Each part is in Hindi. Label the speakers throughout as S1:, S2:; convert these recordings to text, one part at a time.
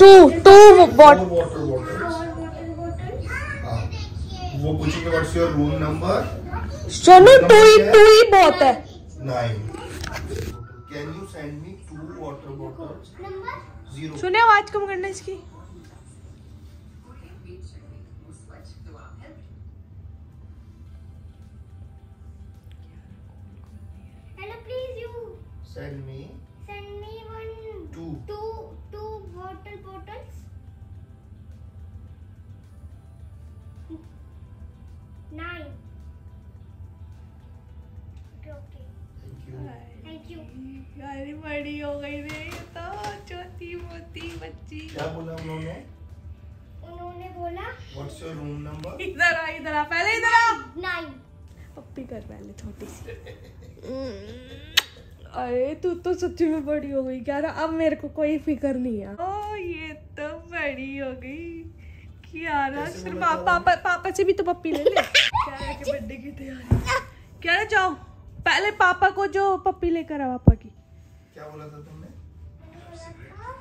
S1: Two two
S2: what? Water
S3: water वो पूछेंगे नंबर
S1: चलो टू ही टू ही बहुत है।
S3: Nine can you send me two water bottles
S1: number आज कम करना इसकी?
S2: Hello please you
S3: send me send
S2: me one water bottles. Nine. Okay, okay.
S3: Thank you
S2: Thank you.
S1: अरे बड़ी हो गई रे तो छोटी मोटी बच्ची
S3: क्या बोला उन्होंने
S2: उन्होंने बोला
S3: व्हाट्स योर रूम नंबर
S1: इधर आ इधर आ पहले इधर आ
S2: nine.
S1: पप्पी कर पहले छोटी सी अरे तू तो सच्ची में बड़ी हो गई क्या अब मेरे को कोई फ़िक्र नहीं है। ओ ये तो बड़ी हो गई। क्या रहा?
S3: कैसे
S1: फिर पा, पापा पापा से भी तो पप्पी ले ले। क्या के बर्थडे की तैयारी। क्या रहा जाओ। पहले पापा को जो पप्पी लेकर आ पापा की।
S3: क्या बोला था तुमने?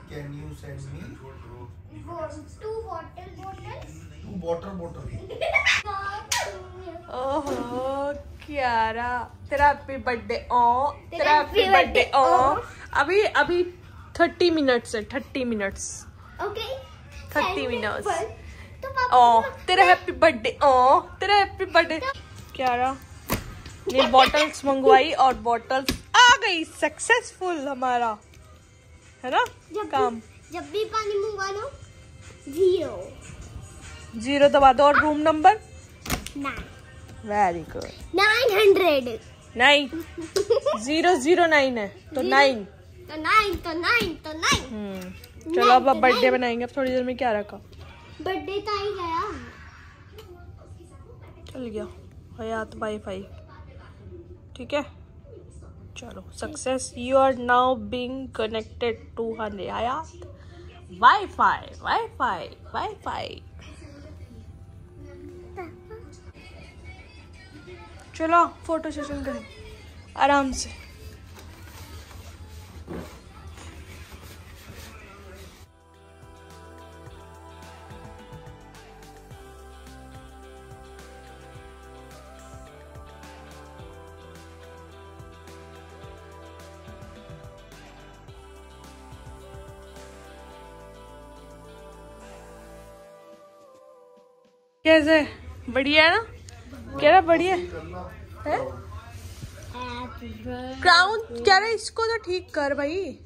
S3: Can you send me
S2: Two water bottles.
S3: Two water bottle
S1: ओहो क्यारा तेरा हैप्पी बर्थडे ओ
S2: तेरा
S1: हैप्पी बर्थडे ओ। अभी अभी थर्टी मिनट्स है thirty minutes
S2: Okay.
S1: 30
S2: Send me
S1: minutes.
S2: one. तो पापा
S1: ओ तेरा हैप्पी बर्थडे ओ तेरा हैप्पी बर्थडे क्यारा ने बॉटल्स मंगवाई और बॉटल्स आ गई सक्सेसफुल हमारा है ना
S2: जब
S1: काम
S2: जब भी पानी मंगवा लो ज़ीरो
S1: ज़ीरो दबा दो और room number
S2: nine
S1: very good
S2: nine hundred
S1: nine zero zero nine है तो. नाइन
S2: तो नाइन तो नाइन तो नाइन
S1: हम्म चलो अब अब बर्थडे बनाएँगे अब थोड़ी देर में क्या रखा?
S2: बर्थडे तो ही गया।
S1: चल गया। Hyatt WiFi. ठीक है? चलो success you are now being connected to Hyatt. WiFi WiFi WiFi चलो फ़ोटो सेशन करें। आराम से। कैसे? बढ़िया है ना? कह रहा बढ़िया क्राउन कह रहा इसको तो ठीक कर भाई।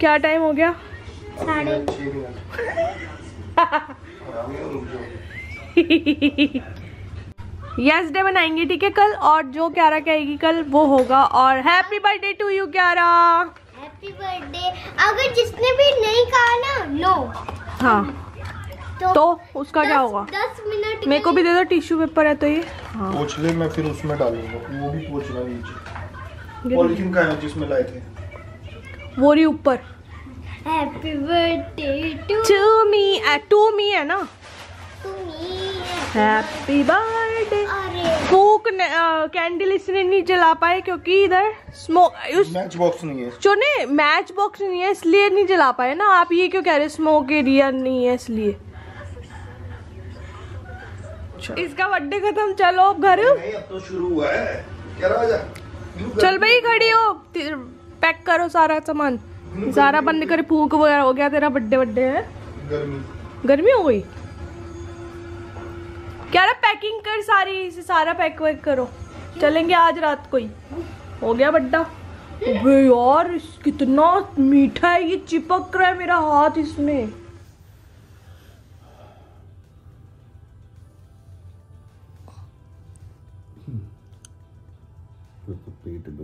S1: क्या टाइम हो गया? यस डे बनाएँगे ठीक है? कल और जो क्यारा कहेगी कल वो होगा। और happy birthday to you Kyara.
S2: Happy birthday अगर जिसने भी नहीं कहा ना नो।
S1: हाँ। तो उसका क्या होगा?
S2: दस मिनट
S1: मेरे को भी दे दो टिश्यू पेपर है तो ये। हाँ।
S3: पोछ ले मैं फिर उसमें डालूँगा। वो भी पोछना नीचे। पॉलिथीन का है जिसमें लाए थे?
S1: वो रही ऊपर।
S2: Happy birthday to
S1: to me to me है ना?
S2: मी
S1: हैप्पी बर्थडे
S2: अरे।
S1: फूक कैंडल इसने नहीं जला पाए क्योंकि इधर स्मोक उस
S3: मैच बॉक्स नहीं है।
S1: जो ने मैच बॉक्स नहीं है इसलिए नहीं जला पाए ना। आप ये क्यों कह रहे स्मोक एरिया नहीं है इसलिए। इसका बर्थडे खत्म चलो अब घर।
S3: नहीं अब तो शुरू हुआ है। क्या राजा
S1: चल भाई खड़ी हो। पैक करो सारा सामान। सारा बंद करे फूक वगैरह हो गया तेरा बर्थडे बर्थडे है।
S3: गर्मी।
S1: गर्मी हो गई? क्या रहा पैकिंग कर सारी इसे सारा पैक वैक करो। चलेंगे आज रात को ही। हो गया बड्डा। यार कितना मीठा है ये चिपक रहा है मेरा हाथ इसमें।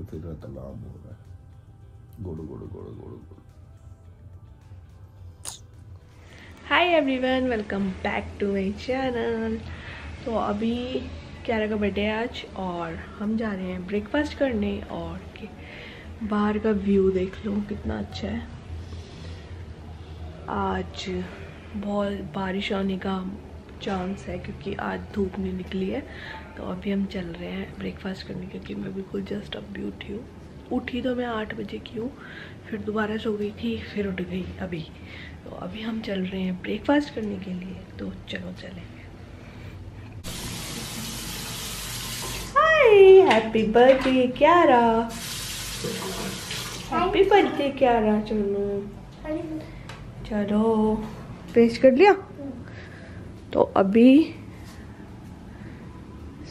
S3: पेट में तालाब हो रहा है। गुड़ गुड़ गुड़ गुड़ गुड़।
S1: Hi everyone welcome back to my channel तो अभी क्यारा का बर्थडे आज और हम जा रहे हैं ब्रेकफास्ट करने और बाहर का व्यू देख लो, कितना अच्छा है। आज बहुत बारिश आने का चांस है क्योंकि आज धूप नहीं निकली है। तो अभी हम चल रहे हैं ब्रेकफास्ट करने क्योंकि मैं बिल्कुल जस्ट अभी उठी हूँ। उठी तो मैं आठ बजे की हूँ फिर दोबारा सो गई थी फिर उठ गई अभी। तो अभी हम चल रहे हैं ब्रेकफास्ट करने के लिए तो चलो चलेंगे। हाय हैप्पी बर्थडे क्या रहा हैप्पी बर्थडे क्या रहा चलो चलो पेश कर लिया? तो अभी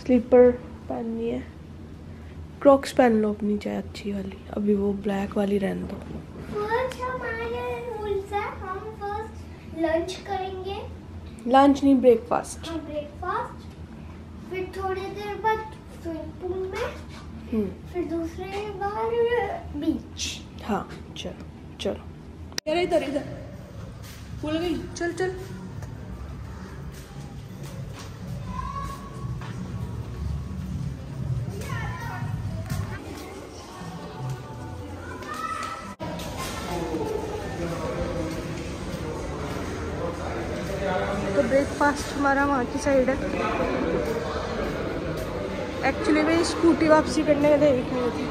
S1: स्लीपर पहननी है। क्रॉक्स पहन लो अपनी चाहे अच्छी वाली। अभी वो ब्लैक वाली रहने दो।
S2: है लंच करेंगे।
S1: लंच नहीं ब्रेकफास्ट
S2: हम ब्रेकफास्ट फिर थोड़ी देर बाद स्विमिंग पूल में।
S1: हम्म।
S2: फिर दूसरे बार बीच
S1: हाँ चलो चलो। अरे इधर इधर। भूल गई? चल चल। ब्रेकफास्ट हमारा वहाँ की साइड है। एक्चुअली मैं स्कूटी वापसी करने के देरी की थी।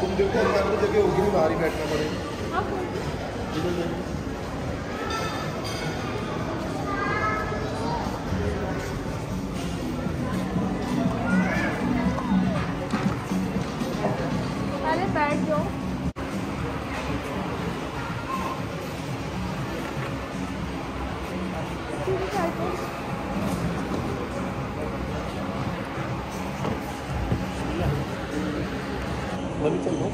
S3: तुम देखो बाहर ही बैठना पड़ेगा। अभी चल लो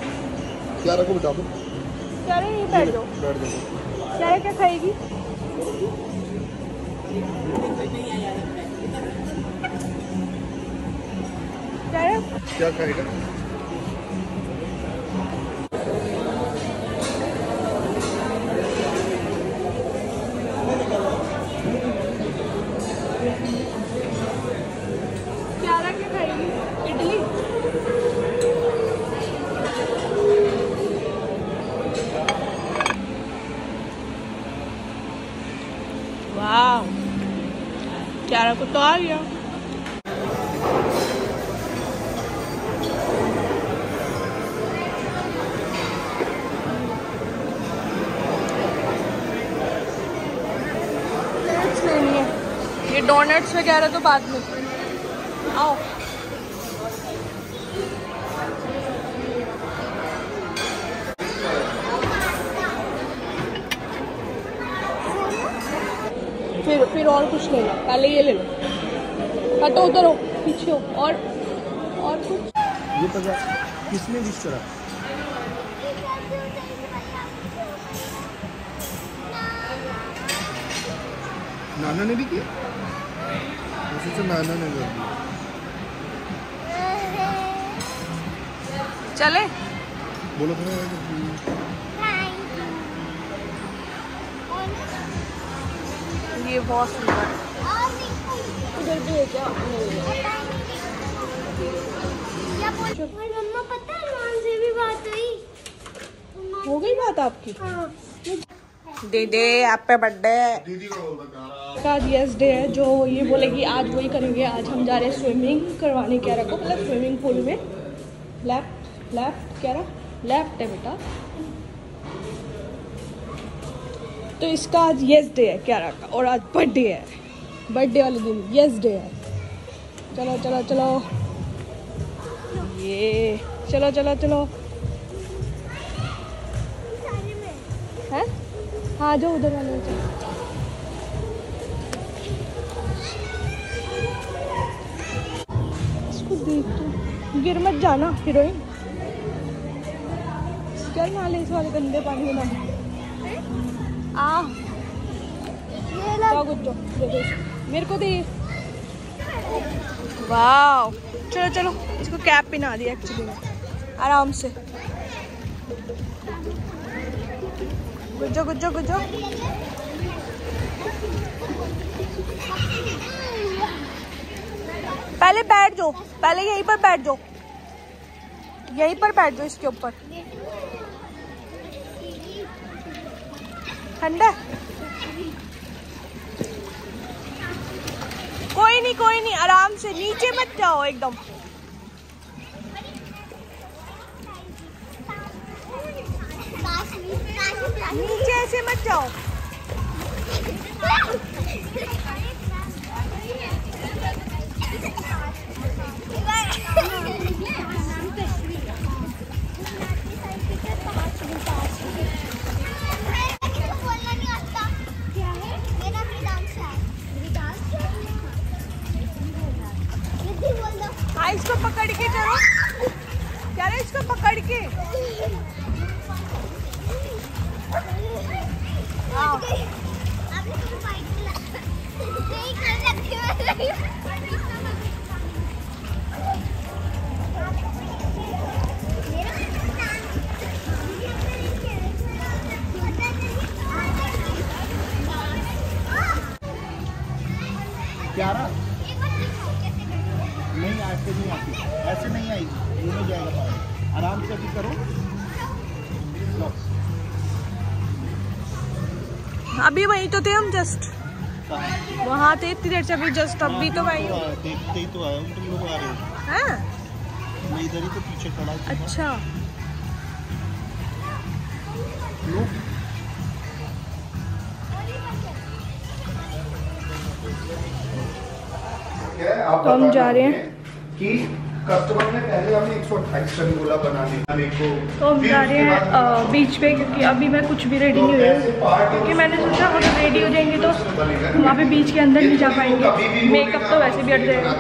S3: क्या रखो बिठा दो।
S1: यहीं बैठ जाओ।
S3: बैठ जाओ।
S1: क्या क्या खाएगी? क्या
S3: क्या खाएगा?
S1: डोनट्स वगैरह तो बाद में। आओ। फिर फिर और कुछ ले लो पहले ये ले लो। हटो उधर हो, पीछे हो। और और कुछ?
S3: ये पता किसने विश करा? नाना ने भी किया? उसी से नाना ने कर दिया
S1: चले।
S3: बोलो तो
S1: ये बहुत सुंदर। उधर भी है क्या?
S2: मम्मा पता है से भी बात हुई।
S1: हो गई बात आपकी?
S2: हाँ।
S1: दे दे हैप्पी बर्थडे
S3: दीदी का
S1: का आज यस डे है जो ये बोलेगी आज वही करेंगे आज हम जा रहे हैं स्विमिंग करवाने क्या रखो मतलब स्विमिंग पूल में। लेफ़्ट लेफ़्ट क्या रहा लेफ़्ट है बेटा। तो इसका आज यस डे है क्या का और आज बर्थडे है। बर्थडे वाले दिन यस डे है। चलो चलो चलो। ये चलो चलो चलो। है हाँ जो उधर वाले इसको देख तो गिर मत जाना हीरोइन चल ना ले इस वाले गंदे पानी में ना आ।
S2: ये ला।
S1: जाओ गुज्जो मेरे को दे। वाह चलो चलो इसको कैप पहना दिया एक्चुअली आराम से। गुजो गुजो गुजो। पहले बैठ जाओ, पहले यहीं पर बैठ जाओ। यहीं पर बैठ जाओ इसके ऊपर। ठंडा? कोई नहीं कोई नहीं, आराम से नीचे मत जाओ एकदम। नीचे ऐसे मत जाओ। हाँ इसको पकड़ के चलो। चलो इसको पकड़ के? हाँ
S3: प्यारा नहीं ऐसे नहीं आती। ऐसे नहीं आएगी। नहीं जाएगा आराम से अभी करो।
S1: अभी वहीं तो थे हम जस्ट वहाँ थे इतनी देर से अभी जस्ट अभी तो वहीं।
S3: तो देखते ही तो आया तुम लोग आ रहे हो। मैं इधर ही तो पीछे खड़ा
S1: अच्छा। तो हम जा रहे हैं।
S3: कि कस्टमर ने पहले हमें 128 टन बोला बनाने को
S1: तो हम जा रहे हैं बीच पे क्योंकि अभी मैं कुछ भी रेडी नहीं हुई हूँ। क्योंकि मैंने सोचा अगर रेडी हो जाएँगे तो वहाँ पे बीच के अंदर नहीं जा पाएँगे। मेकअप तो वैसे भी हट जाएगा।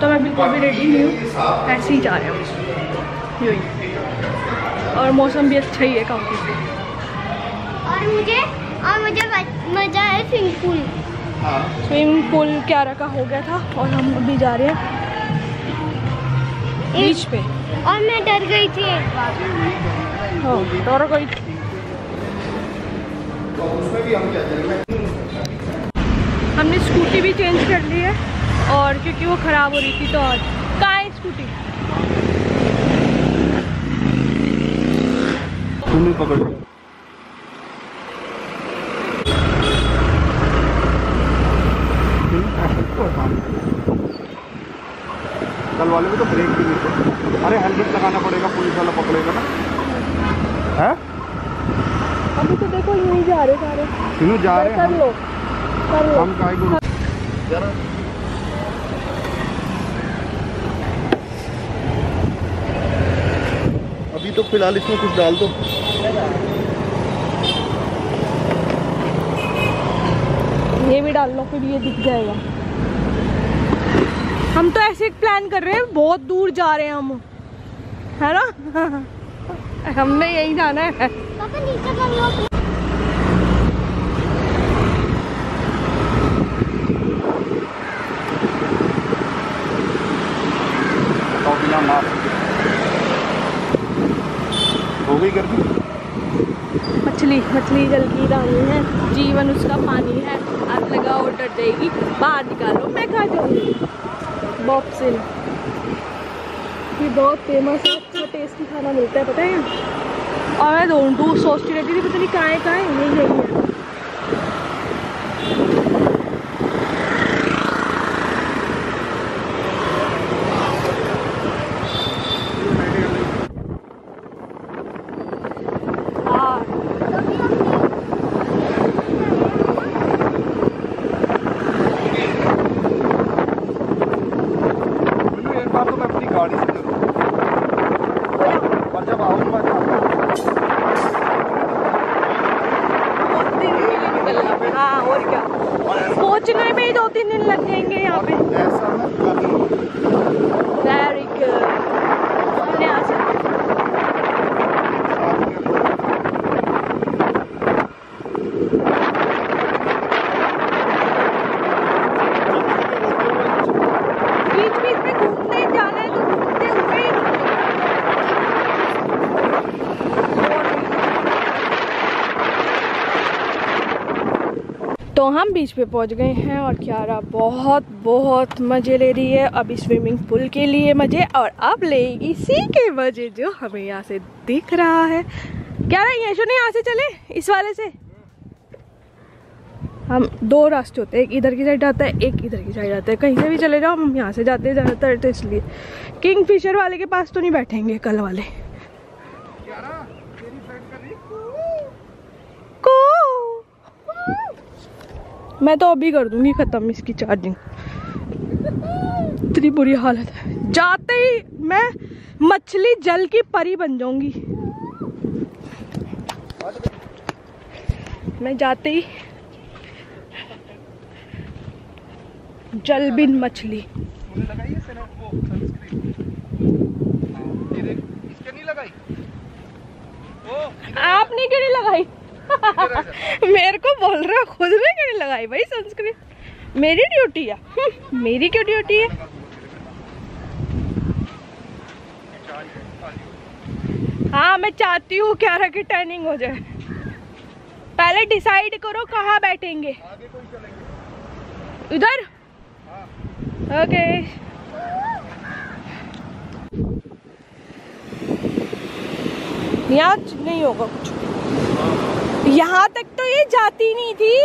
S1: तो मैं बिल्कुल भी रेडी नहीं हूँ। ऐसे ही जा रहे हैं। यूँ ही और मौसम भी अच्छा ही है काफ़ी।
S2: और मुझे और मुझे मज़ा है स्विमिंग पूल।
S3: हाँ।
S1: स्विमिंग पूल क्यारा का हो गया था और हम अभी जा रहे हैं बीच पे।
S2: और मैं डर गई थी एक बार।
S1: हाँ डर गई
S3: उसमें भी हम क्या करेंगे
S1: हमने स्कूटी भी चेंज कर ली है और क्योंकि वो ख़राब हो रही थी तो आज। कहाँ है स्कूटी?
S3: तुम्हें पकड़ कल वाले में तो ब्रेक भी नहीं थे अरे हेलमेट लगाना पड़ेगा पुलिस वाला पकड़ेगा ना। है?
S1: अभी तो देखो यहीं जा रहे सारे
S3: तीनों जा रहे हैं
S1: कर लो कर लो।
S3: हम काय को जरा। अभी तो फ़िलहाल इसमें कुछ डाल दो।
S1: ये भी डाल लो फिर ये दिख जाएगा। हम तो ऐसे एक प्लान कर रहे हैं बहुत दूर जा रहे हैं हम। है ना? हमने यही जाना है।
S2: नीचे कर लो
S3: तो बिना मास्क हो गई कर
S1: मछली मछली जल की रानी है। जीवन उसका पानी है। हाथ लगाओ डर जाएगी। बाहर निकालो मैं खा जाऊँगी। बॉक्सिल ये बहुत फ़ेमस है अच्छा टेस्टी खाना मिलता है, पता है? और मैं ढूंढू सोचती रहती थी, पता नहीं कहाँ कहाँ नहीं, यही हाँ
S3: बोलो एक बार तो मैं अपनी गाड़ी से करूँ और जब आऊँगा
S1: दो तीन दिन के लिए निकलना पड़ा हाँ और क्या पहुँचने में ही दो तीन दिन लग जाएँगे यहाँ पे
S3: ऐसा मत करो
S1: वेरी गुड हमने यहाँ से बीच बीच में घूमने जाना है तो घूमते हुए तो हम बीच पे पहुँच गए हैं और क्यारा बहुत बहुत मज़े ले रही है। अभी स्विमिंग पूल के लिए मज़े और अब लेगी इसी के मज़े जो हमें यहाँ से दिख रहा है। क्यारा, ये सुने, यहाँ से चले, इस वाले से। हम दो रास्ते होते हैं, एक इधर की साइड जाता है, एक इधर की साइड जाता है। कहीं से भी चले जाओ, हम यहाँ से जाते हैं ज़्यादातर तो इसलिए किंग फिशर वाले के पास तो नहीं बैठेंगे, कल वाले को मैं तो अभी कर दूँगी ख़त्म इसकी चार्जिंग इतनी बुरी हालत है। जाते ही मैं मछली जल की परी बन जाऊँगी। मैं जाते ही जल बिन मछली
S3: है
S1: आपने क्यों नहीं लगाई? मेरे को बोल रहे खुद ने क्यों नहीं लगाई भाई सनस्क्रीन मेरी ड्यूटी है। मेरी क्यों ड्यूटी है? हाँ मैं चाहती हूँ क्या रखे टर्निंग हो जाए। पहले डिसाइड करो कहाँ बैठेंगे। उधर ओके यहाँ नहीं होगा कुछ। यहाँ तक तो ये जाती नहीं थी।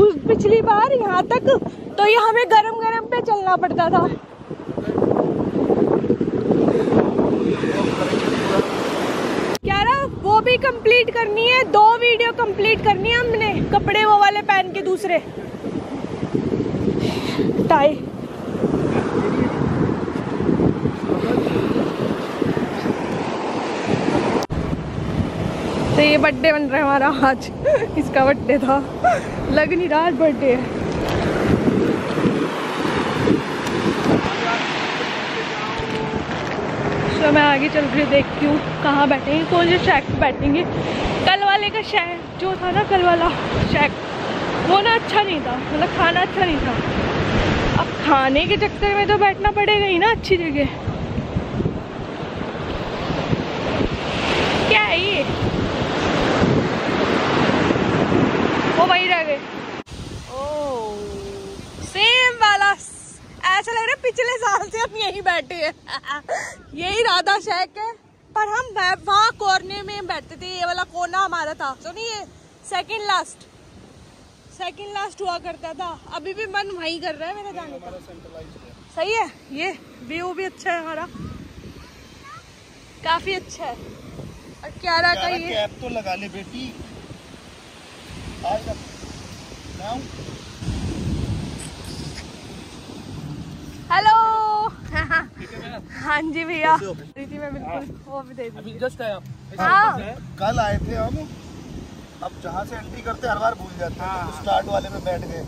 S1: उस पिछली बार यहाँ तक तो ये हमें गरम गरम पे चलना पड़ता था। क्या रहा वो भी कंप्लीट करनी है, दो वीडियो कंप्लीट करनी है हमने, कपड़े वो वाले पहन के दूसरे। टाई तो ये बर्थडे बन रहा है हमारा आज। इसका बर्थडे था। लग नहीं रहा बर्थडे है। तो मैं आगे चल रही देखती हूँ कहाँ बैठेंगे। कौन से शैक पे बैठेंगे। कल वाले का शैक जो था ना, कल वाला शैक वो ना अच्छा नहीं था। मतलब खाना अच्छा नहीं था। अब खाने के चक्कर में तो बैठना पड़ेगा ही ना अच्छी जगह क्या है ये वो वही रह गए ओ सेम वाला ऐसा लग रहा है पिछले साल से हम यहीं बैठे हैं। यही राधा शेख है। पर हम वहाँ कोरने में बैठते थे ये वाला कोना हमारा था। सुनिए सेकंड लास्ट सेकंड लास्ट हुआ करता था। अभी भी मन वहीं कर रहा है मेरा जाने का। सही है? ये व्यू भी अच्छा है हमारा। काफ़ी अच्छा है। और क्यारा का ये
S3: कैप तो लगा ले बेटी। आज?
S1: हेलो हाँ जी भैया। दीदी मैं बिल्कुल वो भी दे दी
S3: जस्ट आया।
S1: हाँ।
S3: कल आए थे हम। अब जहाँ से एंट्री करते हर बार भूल जाते हैं। तो स्टार्ट वाले में बैठ गए।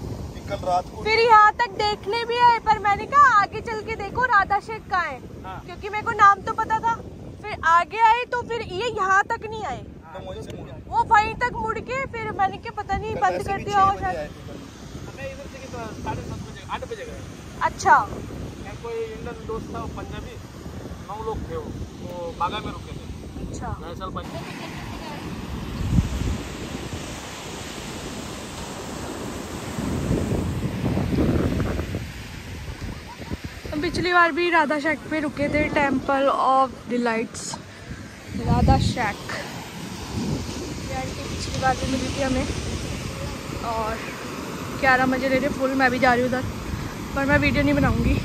S3: कल रात को
S1: फिर यहाँ तक देखने भी आए पर मैंने कहा आगे चल के देखो राधा शेख का है? क्योंकि मेरे को नाम तो पता था। फिर आगे आए तो फिर ये यहाँ तक नहीं आए।
S3: तो
S1: वो वहीं तक मुड़ के फिर मैंने क्या पता नहीं बंद कर दिया होगा शायद अच्छा।
S4: कोई इंडियन दोस्त था पंजाबी। नौ लोग थे वो। वो बागा में रुके थे।
S1: अच्छा। पिछली बार भी राधा शेक पे रुके थे temple of delights Radha shake. पिछली बार भी मिली थी हमें। और ग्यारह बजे ले रहे फुल मैं भी जा रही हूँ उधर। पर मैं वीडियो नहीं बनाऊँगी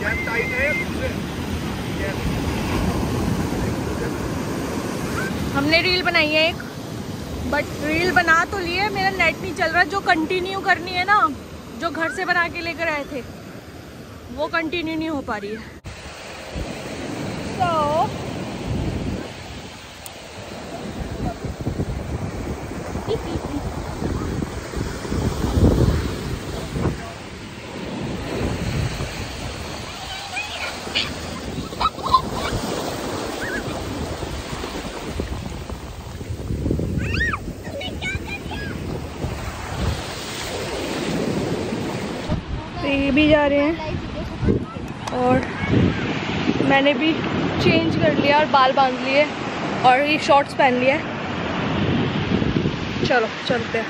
S3: कैप टाइट है दूसरे
S1: हमने रील बनाई है एक बट रील बना तो लिए मेरा नेट नहीं चल रहा जो कंटिन्यू करनी है ना, जो घर से बना के लेकर आए थे, वो कंटिन्यू नहीं हो पा रही है। भी जा रहे हैं। और मैंने भी चेंज कर लिया और बाल बाँध लिए और ये शॉर्ट्स पहन लिए। चलो, चलते हैं।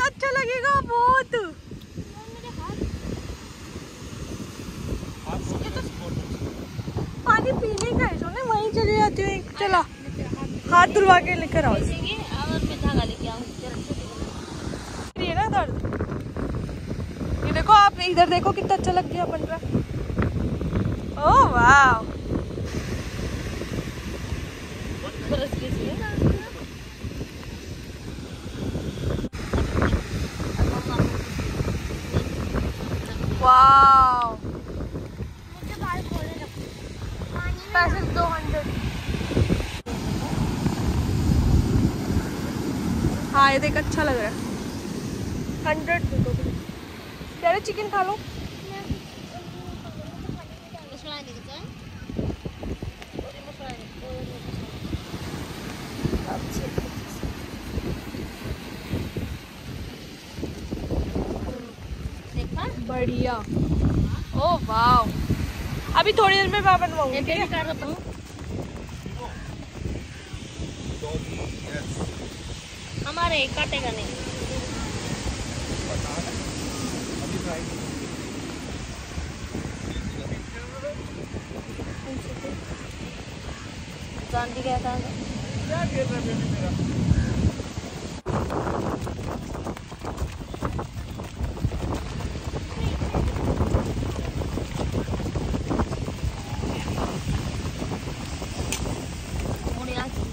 S1: अच्छा लगेगा बहुत। पानी पीने का है, जो
S5: ना वहीं चले जाती हूँ।
S1: चला, हाथ धुलवा के लेकर आओ। इधर देखो कितना अच्छा लग गया बन रहा ओह वाह हाँ ये देख अच्छा लग रहा है। हंड्रेड रहे चिकन खा लो।
S5: देता
S1: बढ़िया। ओ वाह अभी थोड़ी देर में मैं बनवाऊँगी ठीक है?
S5: कर रहा हूँ हमारे काटेगा नहीं।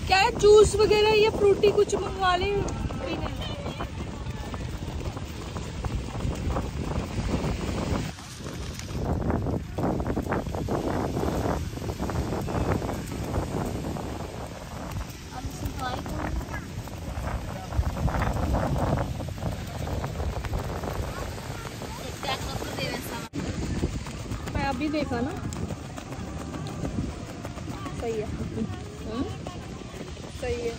S5: क्या
S6: है
S1: जूस वगैरह या फ्रूटी कुछ मंगवा ले पीने
S5: अब सिंचाई
S1: मैं अभी देखा ना। सही है। सही है।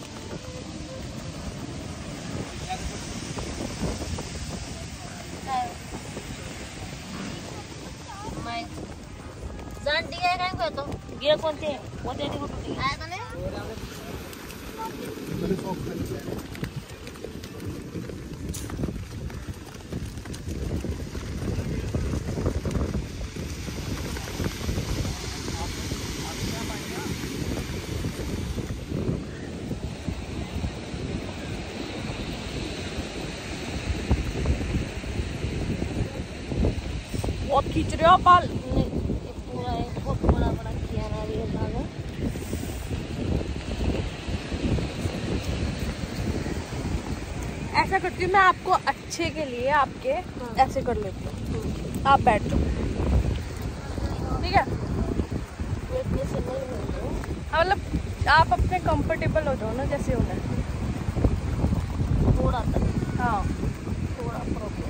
S5: मैं जान दिया काय काय तो। गिर कोणते कोणते ते कुठे आहे का नाही
S1: बहुत खींच रहे हो आप बाल
S5: नहीं, ये पूरा बहुत बड़ा बड़ा किया ना
S1: ऐसा करती हूँ मैं आपको अच्छे के लिए आपके ऐसे कर लेती हूँ। आप बैठ जाओ। ठीक है?
S5: हो।
S1: हाँ, मतलब आप अपने कंफर्टेबल हो जाओ ना जैसे होना है
S5: थोड़ा तक
S1: हाँ।
S5: थोड़ा प्रॉब्लम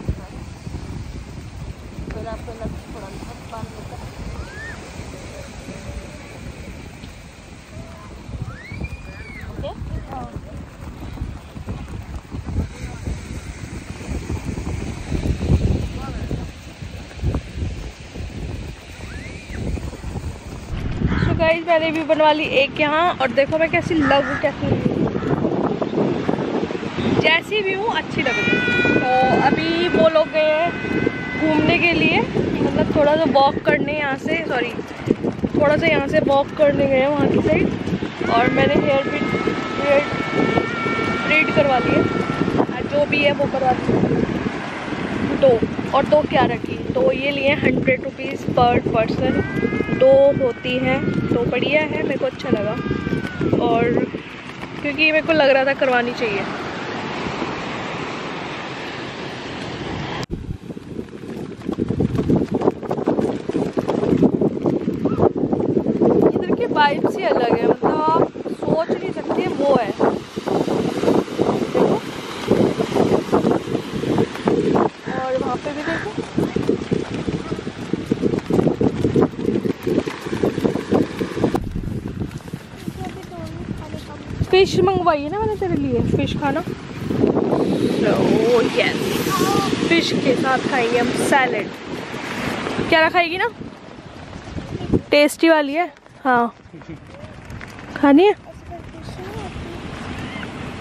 S5: है।
S1: गाइस मैंने भी बनवा ली एक यहाँ, और देखो मैं कैसी लग, कैसी जैसी भी हूँ, अच्छी लग रही तो अभी वो लोग गए घूमने के लिए मतलब थोड़ा सा वॉक करने यहाँ से सॉरी थोड़ा सा यहाँ से वॉक करने गए वहाँ की साइड और मैंने हेयर भी हेयर ब्रीड करवा लिए जो भी है वो करवा ली दो, और दो क्या रखी? तो ये लिए हंड्रेड रुपीज़ पर पर्सन दो होती हैं तो बढ़िया है, मेरे को अच्छा लगा। और क्योंकि मेरे को लग रहा था करवानी चाहिए इधर की वाइब्स ही अलग है मतलब आप सोच नहीं सकते वो है देखो और वहाँ पे भी देखो फ़िश मंगवाई है ना मैंने तेरे लिए? फ़िश खाना? यस फ़िश के साथ खाएँगे हम सैलेड क्या खाएगी ना? टेस्टी वाली है? हाँ. खानी है?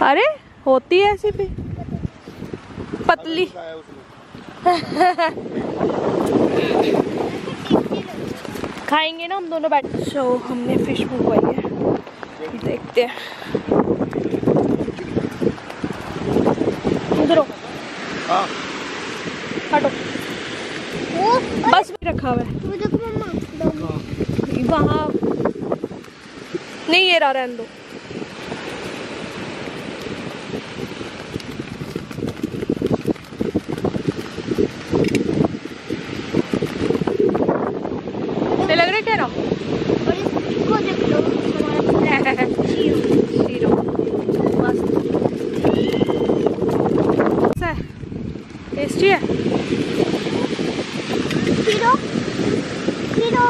S1: अरे होती है ऐसी भी. पतली. खाएँगे ना हम दोनों बैठ. सो so, हमने फ़िश मंगवाई है. देखते हैं. आओ।
S3: हाँ।
S1: हटो। बस भी रखा हुआ है। वहाँ नहीं ये रहा रहने दो ये लग रहा है कह रहा
S2: और इसको देख लो हमारा
S1: शीरो मस्त कैसा है टेस्टी है
S2: हीरो हीरो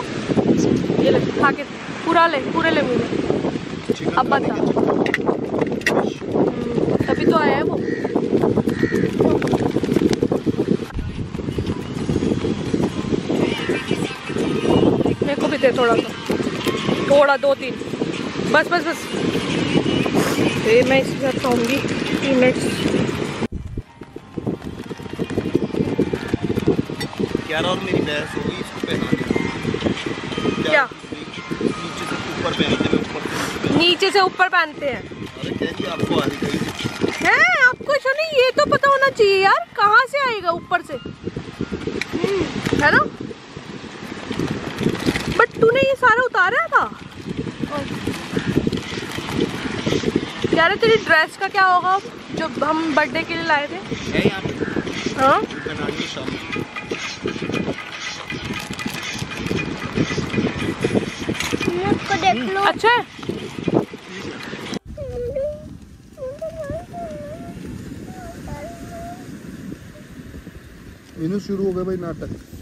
S1: ये ले खा के पूरा ले पूरे ले मुँह में अब बता। हम्म, तभी तो आया है वो। मेरे को भी दे थोड़ा सा। थोड़ा दो तीन। बस बस बस। ये मैं इसके साथ खाऊँगी पीनट्स
S3: ग्यारह और मेरी बहस होगी इसको पहना
S1: क्या?
S3: नीचे से ऊपर पहनते हैं ऊपर नीचे
S1: से ऊपर पहनते हैं।
S3: है? आपको
S1: हैं नहीं ये तो पता होना चाहिए यार कहाँ से आएगा ऊपर से? हम्म, है ना? बट तूने ये सारा उतारा था? रहे तेरी ड्रेस का क्या होगा जो हम बर्थडे के लिए लाए थे?
S3: है यहाँ पे
S1: हाँ
S3: बनानी है शाम को।
S2: मुझको देख लो
S1: अच्छा।
S3: इन्हें शुरू हो गया भाई नाटक।